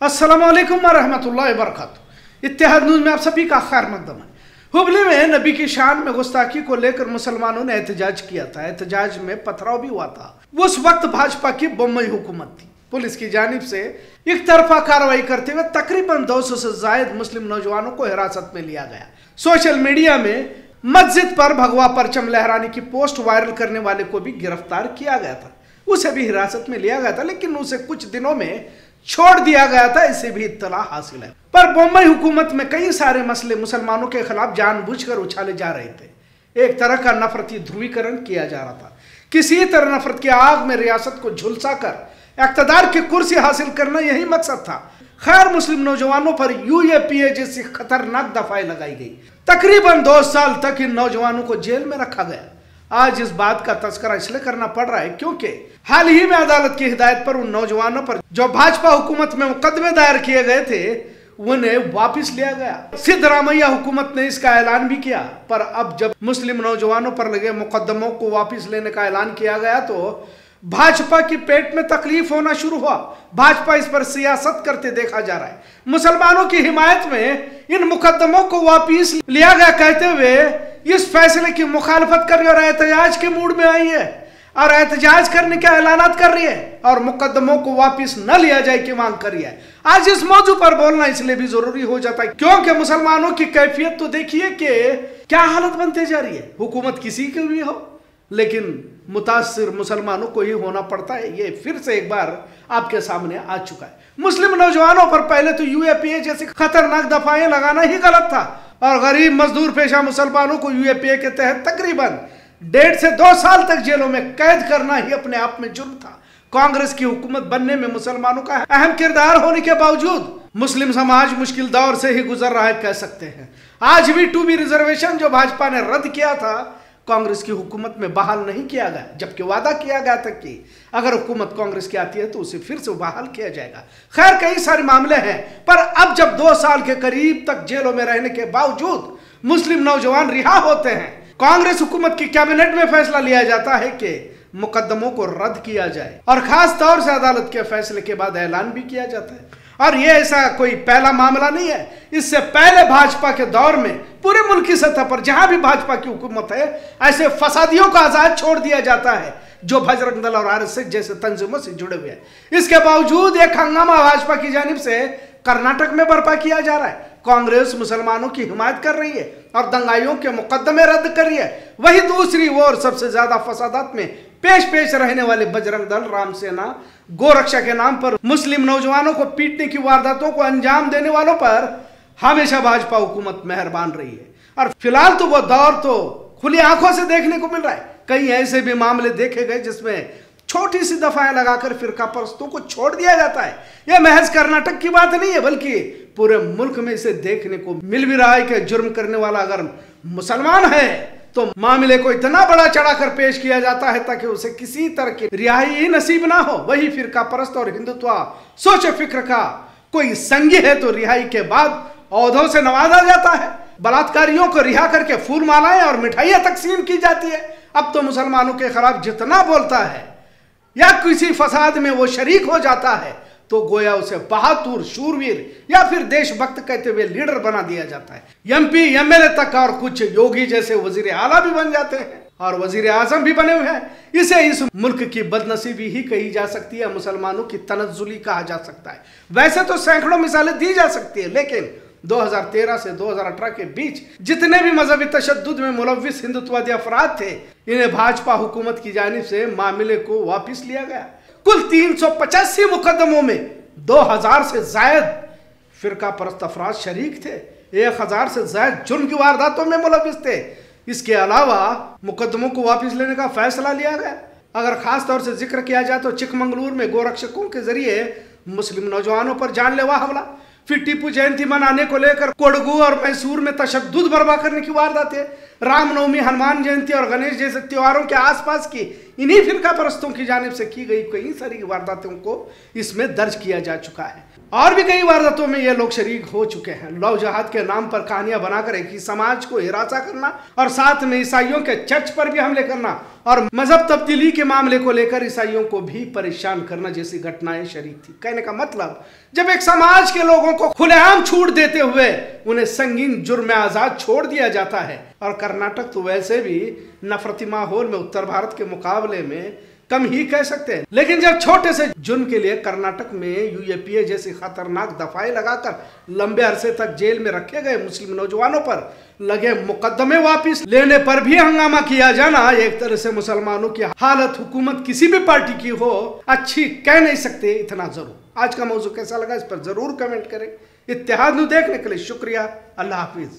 अस्सलाम वालेकुम वरहमतुल्लाहि वबरकातुहू इत्तेहाद न्यूज़ में आप सभी का खैर मकदम है। हुबली में नबी की शान में गुस्ताखी को लेकर मुसलमानों ने एहतजाज किया था। एहतजाज में पथराव भी हुआ था। उस वक्त भाजपा की बम्बई हुकूमत थी। पुलिस की जानिब से एक तरफा कार्रवाई करते हुए तकरीबन 200 से जायद मुस्लिम नौजवानों को हिरासत में लिया गया। सोशल मीडिया में मस्जिद पर भगवा परचम लहराने की पोस्ट वायरल करने वाले को भी गिरफ़्तार किया गया था। उसे भी हिरासत में लिया गया था, लेकिन उसे कुछ दिनों में छोड़ दिया गया था इसे भी इतला हासिल है। पर मुंबई हुकूमत में कई सारे मसले मुसलमानों के खिलाफ जानबूझकर उछाले जा रहे थे। एक तरह का नफरती ध्रुवीकरण किया जा रहा था। किसी तरह नफरत की आग में रियासत को झुलसा कर इकतदार की कुर्सी हासिल करना यही मकसद था। खैर, मुस्लिम नौजवानों पर यूएपीए जैसी खतरनाक दफाएँ लगाई गई। तकरीबन दो साल तक इन नौजवानों को जेल में रखा गया। आज इस बात का तस्करा इसलिए करना पड़ रहा है क्योंकि हाल ही में अदालत की हिदायत पर उन नौजवानों पर जो भाजपा हुकूमत में मुकदमे दायर किए गए थे, उन्हें वापस लिया गया। सिद्धरामैया हुकूमत ने इसका ऐलान भी किया, पर अब जब मुस्लिम नौजवानों पर लगे मुकदमों को वापस लेने का ऐलान किया गया तो भाजपा की पेट में तकलीफ़ होना शुरू हुआ। भाजपा इस पर सियासत करते देखा जा रहा है। मुसलमानों की हिमायत में इन मुकदमों को वापिस लिया गया कहते हुए इस फैसले की मुखालफत कर रही है, और एहतजाज के मूड में आई है, और एहतजाज करने के ऐलान कर रही है, और मुकदमों को वापिस न लिया जाए की मांग कर रही है। आज इस मौजू पर बोलना इसलिए भी ज़रूरी हो जाता है, क्योंकि मुसलमानों की कैफियत तो देखिए कि क्या हालत बनते जा रही है। हुकूमत किसी की भी हो, लेकिन मुतासर मुसलमानों को ही होना पड़ता है। ये फिर से एक बार आपके सामने आ चुका है। मुस्लिम नौजवानों पर पहले तो यूएपीए जैसी खतरनाक दफाएँ लगाना ही गलत था। और गरीब मजदूर पेशा मुसलमानों को यूएपीए के तहत तकरीबन डेढ़ से दो साल तक जेलों में कैद करना ही अपने आप में जुर्म था। कांग्रेस की हुकूमत बनने में मुसलमानों का अहम किरदार होने के बावजूद मुस्लिम समाज मुश्किल दौर से ही गुजर रहा है कह सकते हैं। आज भी टू बी रिजर्वेशन जो भाजपा ने रद्द किया था कांग्रेस की हुकूमत में बहाल नहीं किया गया, जबकि वादा किया गया था कि अगर हुकूमत कांग्रेस की आती है तो उसे फिर से बहाल किया जाएगा। खैर, कई सारे मामले हैं, पर अब जब दो साल के करीब तक जेलों में रहने के बावजूद मुस्लिम नौजवान रिहा होते हैं, कांग्रेस हुकूमत की कैबिनेट में फैसला लिया जाता है कि मुकदमों को रद्द किया जाए, और खास तौर से अदालत के फैसले के बाद ऐलान भी किया जाता है। और ये ऐसा कोई पहला मामला नहीं है। इससे पहले भाजपा के दौर में पूरे मुल्क की सतह पर जहाँ भी भाजपा की हुकूमत है, ऐसे फसादियों को आज़ाद छोड़ दिया जाता है, जो बजरंग दल और आरएसएस जैसे तंजीमों से जुड़े हुए हैं। इसके बावजूद एक हंगामा भाजपा की जानब से कर्नाटक में बर्पा किया जा रहा है। कांग्रेस मुसलमानों की हिमायत कर रही है और दंगाइयों के मुकदमे रद्द कर रही है। वही दूसरी ओर सबसे ज़्यादा फसादात में पेश पेश रहने वाले बजरंग दल, राम सेना, गोरक्षा के नाम पर, मुस्लिम नौजवानों को पीटने की वारदातों को अंजाम देने वालों पर हमेशा भाजपा हुकूमत मेहरबान रही है। और फ़िलहाल तो वो दौर तो खुली आँखों से देखने को मिल रहा है। कई ऐसे भी मामले देखे गए जिसमें छोटी सी दफाएँ लगाकर फिरका परस्तों को छोड़ दिया जाता है। यह महज कर्नाटक की बात नहीं है, बल्कि पूरे मुल्क में इसे देखने को मिल भी रहा है कि जुर्म करने वाला अगर मुसलमान है तो मामले को इतना बड़ा चढ़ाकर पेश किया जाता है ताकि उसे किसी तरह की रिहाई ही नसीब ना हो। वही फिरका परस्त और हिंदुत्व सोच फ़िक्र का कोई संगी है तो रिहाई के बाद औधों से नवाजा जाता है। बलात्कारियों को रिहा करके फूल मालाएँ और मिठाइयाँ तकसीम की जाती है। अब तो मुसलमानों के खिलाफ जितना बोलता है, या किसी फसाद में वो शरीक हो जाता है। तो गोया उसे बहादुर, शूरवीर या फिर देशभक्त कहते हुए लीडर बना दिया जाता है। एमपी एमएलए तक और कुछ योगी जैसे वज़ीर आला भी बन जाते हैं और वज़ीर आज़म भी बने हुए हैं। इसे इस मुल्क की बदनसीबी ही कही जा सकती है, मुसलमानों की तनजुली कहा जा सकता है। वैसे तो सैकड़ों मिसालें दी जा सकती है, लेकिन 2013 से 2018 के बीच जितने भी मजहबी तशद में मुलविस हिंदुत्ववादी अफराद थे, इन्हें भाजपा हुकूमत की जानब से मामले को वापिस लिया गया। कुल तीन सौ पचासी मुकदमों में दो हज़ार से जायद फिरका परस्त अफराज शरीक थे, एक हज़ार से जायद जुर्म की वारदातों में मुलविस थे। इसके अलावा मुकदमों को वापस लेने का फैसला लिया गया। अगर खास तौर से ज़िक्र किया जाए तो चिकमंगलूर में गोरक्षकों के ज़रिए मुस्लिम नौजवानों पर जानलेवा हमला फिर टीपू जयंती मनाने को लेकर कोडगू और मैसूर में तशद बर्बा करने की वारदात रामनवमी, हनुमान जयंती और गणेश जैसे त्योहारों के आसपास की इन्हीं फिरका परस्तों की जानब से की गई कई सारी वारदातों को इसमें दर्ज किया जा चुका है। और भी कई वारदातों में ये लोग शरीक हो चुके हैं। लव जहाद के नाम पर कहानियाँ बनाकर एक ही समाज को हिरासा करना और साथ में ईसाइयों के चर्च पर भी हमले करना और मज़हब तब्दीली के मामले को लेकर ईसाइयों को भी परेशान करना जैसी घटनाएँ शरीक थी। कहने का मतलब जब एक समाज के लोगों को खुलेआम छूट देते हुए उन्हें संगीन जुर्म आज़ाद छोड़ दिया जाता है। और कर्नाटक तो वैसे भी नफरती माहौल में उत्तर भारत के मुकाबले में कम ही कह सकते हैं। लेकिन जब छोटे से जुर्म के लिए कर्नाटक में यूएपीए जैसी खतरनाक दफाएँ लगाकर लंबे अरसे तक जेल में रखे गए मुस्लिम नौजवानों पर लगे मुकदमे वापस लेने पर भी हंगामा किया जाना, एक तरह से मुसलमानों की हालत हुकूमत किसी भी पार्टी की हो, अच्छी कह नहीं सकते, इतना ज़रूर। आज का मौजू कैसा लगा इस पर ज़रूर कमेंट करें। इतिहाद देखने के लिए शुक्रिया। अल्लाह हाफिज।